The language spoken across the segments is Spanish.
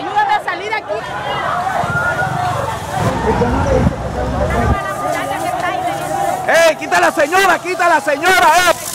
Ayúdame a salir aquí. ¡Eh, quita la señora, quita la señora! Eh!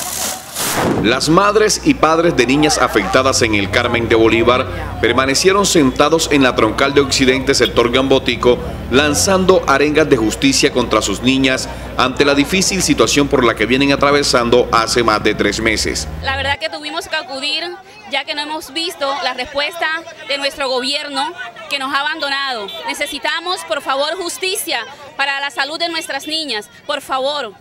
Las madres y padres de niñas afectadas en el Carmen de Bolívar permanecieron sentados en la troncal de Occidente, sector Gambotico, lanzando arengas de justicia contra sus niñas ante la difícil situación por la que vienen atravesando hace más de tres meses. La verdad que tuvimos que acudir ya que no hemos visto la respuesta de nuestro gobierno que nos ha abandonado. Necesitamos, por favor, justicia para la salud de nuestras niñas, por favor.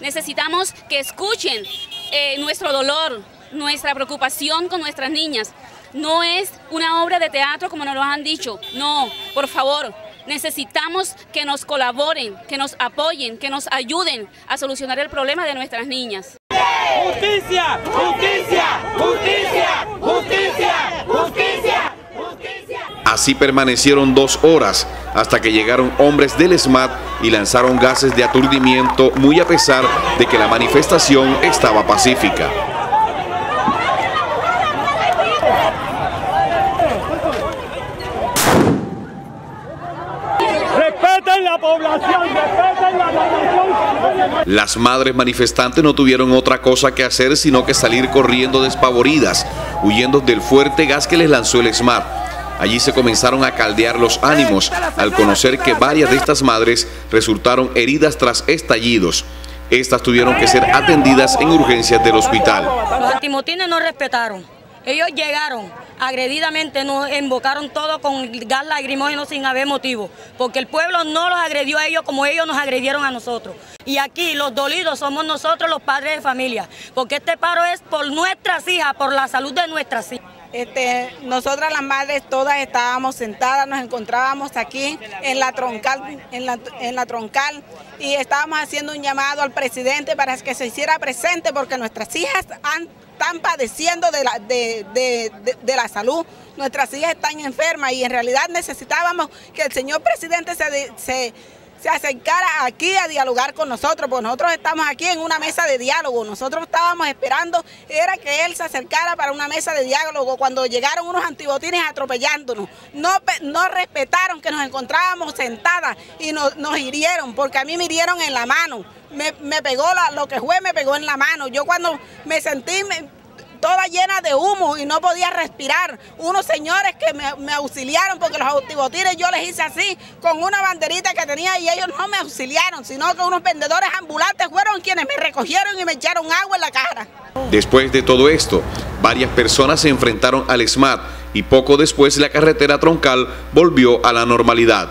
Necesitamos que escuchen eh, nuestro dolor, nuestra preocupación con nuestras niñas. No es una obra de teatro como nos lo han dicho, no, por favor, necesitamos que nos colaboren, que nos apoyen, que nos ayuden a solucionar el problema de nuestras niñas. ¡Justicia! ¡Justicia! ¡Justicia! ¡Justicia! ¡Justicia! Así permanecieron dos horas hasta que llegaron hombres del SMAT y lanzaron gases de aturdimiento muy a pesar de que la manifestación estaba pacífica. Las madres manifestantes no tuvieron otra cosa que hacer sino que salir corriendo despavoridas, huyendo del fuerte gas que les lanzó el SMAT. Allí se comenzaron a caldear los ánimos al conocer que varias de estas madres resultaron heridas tras estallidos. Estas tuvieron que ser atendidas en urgencias del hospital. Los antimotines no respetaron. Ellos llegaron agredidamente, nos invocaron todo con gas lacrimógeno sin haber motivo, porque el pueblo no los agredió a ellos como ellos nos agredieron a nosotros. Y aquí los dolidos somos nosotros los padres de familia, porque este paro es por nuestras hijas, por la salud de nuestras hijas. Este, nosotras las madres todas estábamos sentadas, nos encontrábamos aquí en la troncal, en la, en la troncal y estábamos haciendo un llamado al presidente para que se hiciera presente porque nuestras hijas están padeciendo de la, de, de, de, la salud, nuestras hijas están enfermas y en realidad necesitábamos que el señor presidente se se acercara aquí a dialogar con nosotros, porque nosotros estamos aquí en una mesa de diálogo. Nosotros estábamos esperando, era que él se acercara para una mesa de diálogo cuando llegaron unos antibotines atropellándonos. No, no respetaron que nos encontrábamos sentadas y nos, nos hirieron, porque a mí me hirieron en la mano. Me, me pegó la, lo que fue, me pegó en la mano. Yo cuando me sentí, toda llena de humo y no podía respirar. Unos señores que me, auxiliaron porque los antibotines yo les hice así con una banderita que tenía y ellos no me auxiliaron, sino que unos vendedores ambulantes fueron quienes me recogieron y me echaron agua en la cara. Después de todo esto, varias personas se enfrentaron al SMAT y poco después la carretera troncal volvió a la normalidad.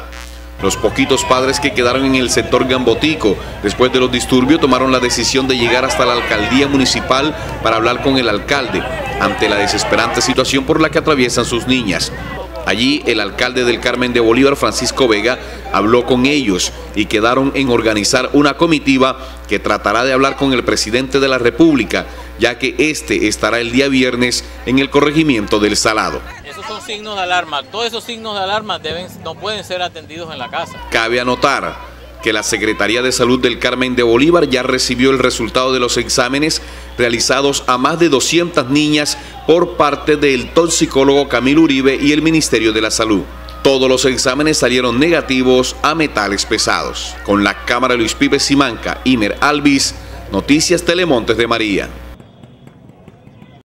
Los poquitos padres que quedaron en el sector Gambotico después de los disturbios tomaron la decisión de llegar hasta la alcaldía municipal para hablar con el alcalde ante la desesperante situación por la que atraviesan sus niñas. Allí el alcalde del Carmen de Bolívar, Francisco Vega, habló con ellos y quedaron en organizar una comitiva que tratará de hablar con el presidente de la República, ya que este estará el día viernes en el corregimiento del Salado signos de alarma. Todos esos signos de alarma no pueden ser atendidos en la casa. Cabe anotar que la Secretaría de Salud del Carmen de Bolívar ya recibió el resultado de los exámenes realizados a más de 200 niñas por parte del toxicólogo Camilo Uribe y el Ministerio de la Salud. Todos los exámenes salieron negativos a metales pesados. Con la cámara Luis Pipe Simanca, Imer Alvis, Noticias Telemontes de María.